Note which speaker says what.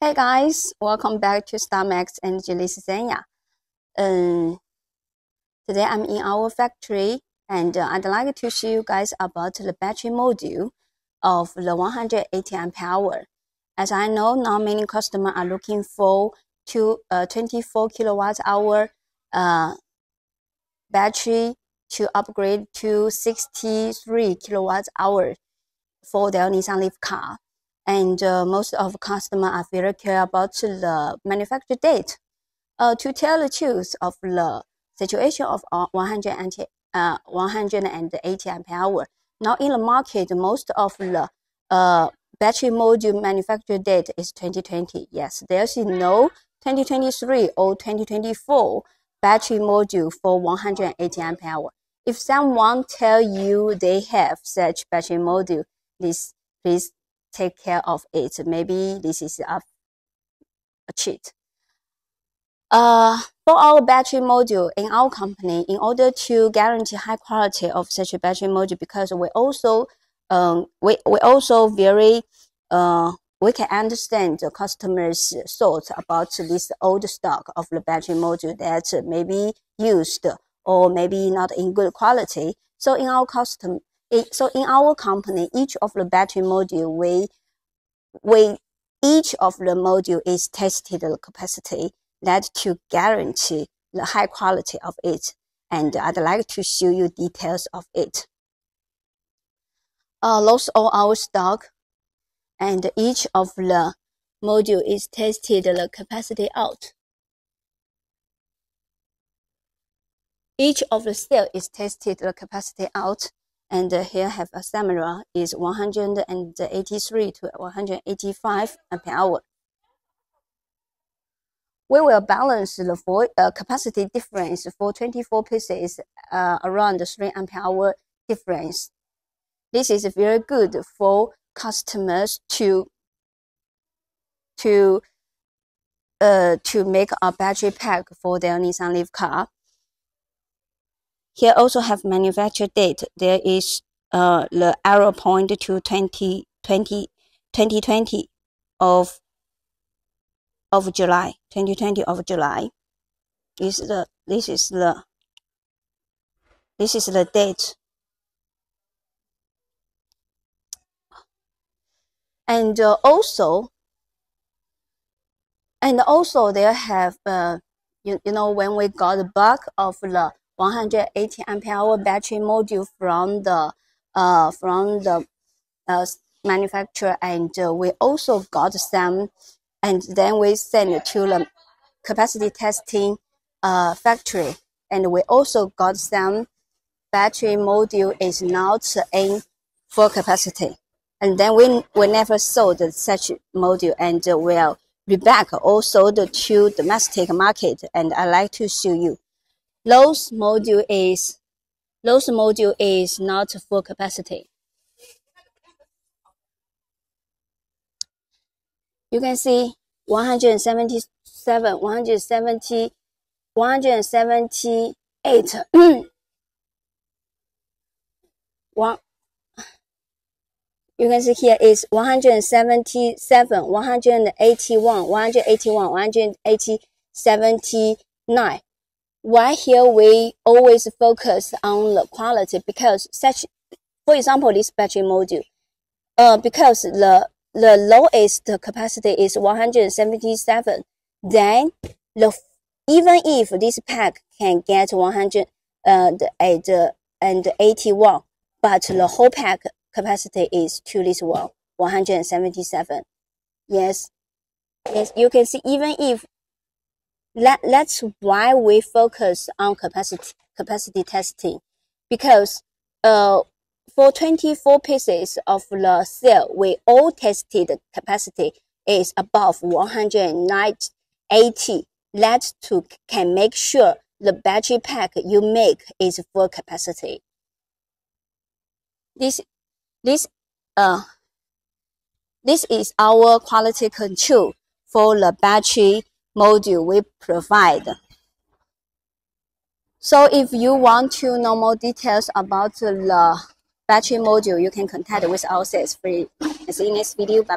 Speaker 1: Hey guys, welcome back to StarMax and Julissa Zenya. Um, today I'm in our factory and uh, I'd like to show you guys about the battery module of the 180 amp hour. As I know, not many customers are looking for two, uh, 24 kilowatt hour uh, battery to upgrade to 63 kilowatt hour for their Nissan Leaf car and uh, most of customers are very care about the manufacture date. Uh, to tell the truth of the situation of uh, 180, uh, 180 amp hour. Now in the market, most of the uh, battery module manufacture date is 2020. Yes, there's no 2023 or 2024 battery module for 180 amp hour. If someone tell you they have such battery module, please please take care of it. Maybe this is a, a cheat. Uh, for our battery module in our company, in order to guarantee high quality of such a battery module, because we also, um, we, we also very, uh, we can understand the customer's thoughts about this old stock of the battery module that may be used or maybe not in good quality. So in our custom, so in our company, each of the battery module, we, we, each of the module is tested the capacity that to guarantee the high quality of it. And I'd like to show you details of it. Uh, all our stock and each of the module is tested the capacity out. Each of the cell is tested the capacity out and here have a summary is 183 to 185 ampere hour. We will balance the uh, capacity difference for 24 pieces uh, around 3 ampere hour difference. This is very good for customers to to uh, to make a battery pack for their Nissan Leaf car. Here also have manufacture date. There is uh, the arrow point to 2020, 2020 of of July, 2020 of July. This Is the this is the this is the date. And uh, also, and also they have uh, you, you know when we got the bulk of the 180 ampere hour battery module from the uh, from the uh, manufacturer and uh, we also got some and then we send it to the capacity testing uh, factory and we also got some battery module is not in full capacity and then we, we never sold such module and we'll be back also to domestic market and I like to show you those module is those module is not full capacity. You can see 177, 170, 178. one, you can see here is 177, 181, 181, 180, 179 why here we always focus on the quality because such, for example, this battery module, uh, because the the lowest capacity is 177, then the even if this pack can get 100 uh, and, and 81, but the whole pack capacity is to this one 177. Yes, yes, you can see even if that, that's why we focus on capacity, capacity testing because uh, for 24 pieces of the cell, we all tested capacity is above 180. That to can make sure the battery pack you make is full capacity. This, this, uh, this is our quality control for the battery module we provide. So if you want to know more details about the battery module, you can contact with our sales free. See you next video. Bye.